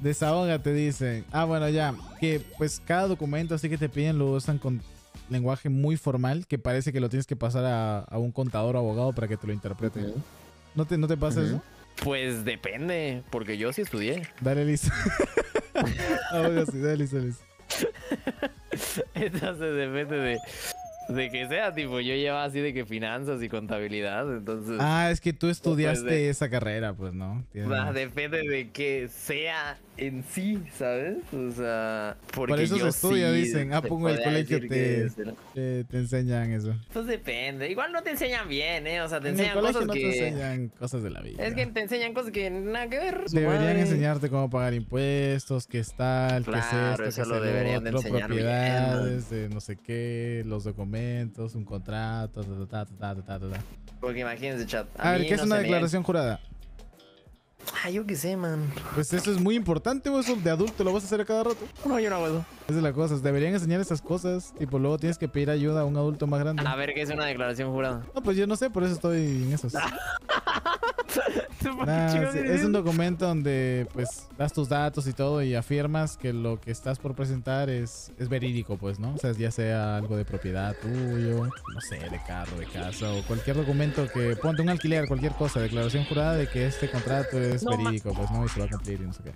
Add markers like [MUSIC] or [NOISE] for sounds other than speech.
Desahógate, dicen. Ah, bueno, ya. Que pues cada documento así que te piden lo usan con lenguaje muy formal que parece que lo tienes que pasar a, a un contador o abogado para que te lo interprete. ¿No te, ¿No te pasa eso? Pues depende, porque yo sí estudié. Dale, listo. [LAUGHS] Ahora sí, dale, listo. [LAUGHS] Entonces depende de, de que sea, tipo, yo llevaba así de que finanzas y contabilidad, entonces... Ah, es que tú estudiaste de- esa carrera, pues, ¿no? Tienes- va, depende de que sea en sí, ¿sabes? O sea, porque Por eso se yo estudia, sí dicen. Ah, pongo el colegio, te, ¿no? te, te enseñan eso. Pues depende. Igual no te enseñan bien, ¿eh? O sea, te En el enseñan colegio cosas no que... te enseñan cosas de la vida. Es que te enseñan cosas que nada que ver. su Deberían madre. enseñarte cómo pagar impuestos, qué es tal, qué Claro, es esto, eso qué es lo el deberían de otro, enseñar bien, propiedades, de no sé qué, los documentos, un contrato, ta, ta, ta. Porque imagínense, chat. A, ver, ¿qué es una me- declaración jurada? Ah, yo qué sé, man. Pues eso es muy importante, vos de adulto lo vas a hacer a cada rato. No, yo no hago eso. Esa es la cosa, deberían enseñar esas cosas, tipo luego tienes que pedir ayuda a un adulto más grande. A ver, ¿qué es una declaración jurada? No, pues yo no sé, por eso estoy en esos. [LAUGHS] ¿Tú por qué Nah, chingados sí, eres es un documento donde pues das tus datos y todo y afirmas que lo que estás por presentar es, es verídico, pues, ¿no? O sea, ya sea algo de propiedad tuyo, no sé, de carro, de casa o cualquier documento que ponte un alquiler, cualquier cosa, declaración jurada de que este contrato es No, verídico, pues, ¿no? Y se va a cumplir y no sé qué.